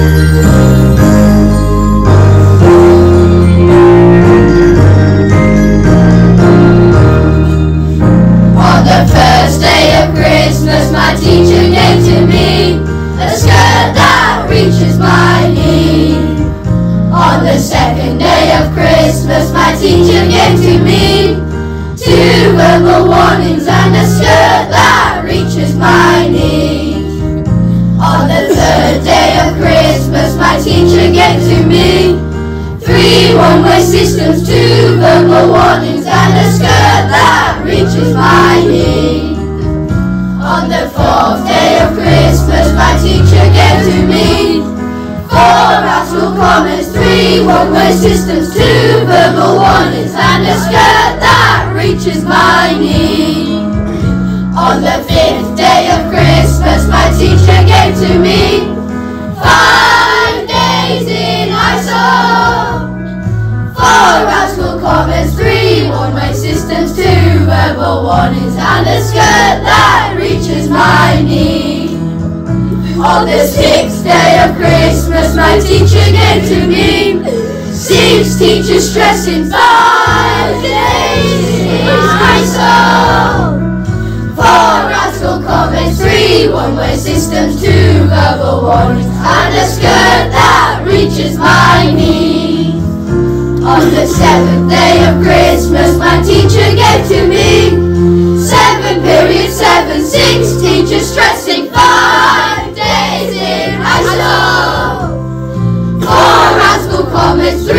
On the first day of Christmas, my teacher gave to me a skirt that reaches my knee. On the second day of Christmas, my teacher gave to me two verbal warnings and a skirt that reaches my knee. On the third teacher gave to me three one-way systems, two verbal warnings, and a skirt that reaches my knee. On the fourth day of Christmas, my teacher gave to me four rascal comments, three one-way systems, two verbal warnings, and a skirt that reaches my knee. On the fifth day two verbal warnings, and a skirt that reaches my knee. On the sixth day of Christmas, my teacher gave to me six teachers stressing five days in ISO. Four rascal comments, three one-way systems, two verbal warnings, and a skirt that reaches my knee. On the seventh day of Christmas,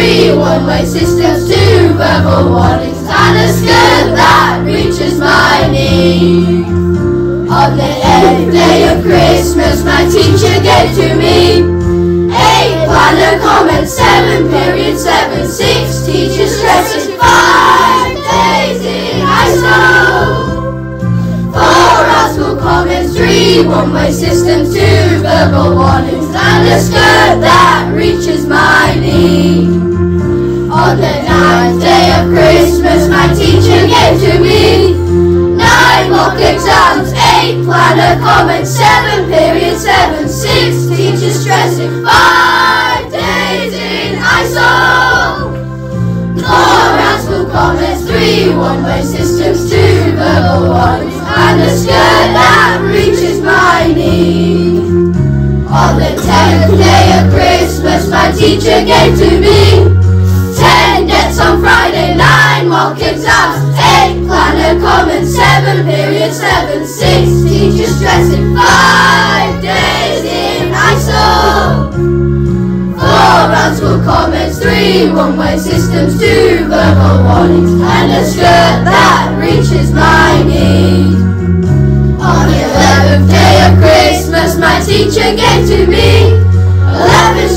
comments, three one-way systems, two verbal warnings, and a skirt that reaches my knee. On the eighth day of Christmas, my teacher gave to me eight planner comments, seven period seven, six teachers stressing five days in ISO. Four rascal comments, three one-way systems, two verbal warnings, and a skirt that reaches teacher gave to me nine mock exams, eight planner comments, seven period seven, six teachers stressing five days in ISO. Four rascal comments, three one-way systems, two verbal warnings, and a skirt that reaches my knee. On the tenth day of Christmas, my teacher gave to me mock eight planner comments, seven period seven, six teachers stressing five days in ISO. Four rascal comments, three one-way systems, two verbal warnings, and a skirt that reaches my knee. On the eleventh day of Christmas, my teacher gave to me eleven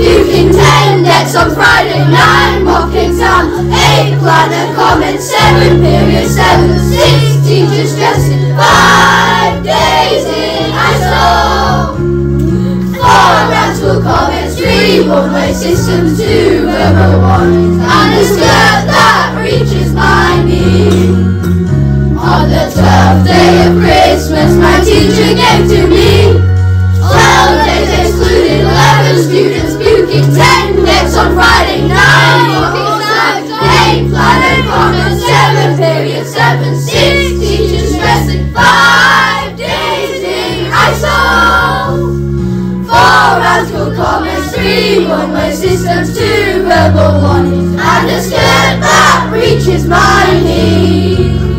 puking, ten decks on Friday, nine mock exam, eight planner comments, seven period seven, six teachers stressing five days in ISO. Four rascal comments, three one-way systems, two verbal warnings, and seven, six teachers stressing five days in ISO. Four rascal comments, systems, two verbal warnings, and a skirt that reaches my knee.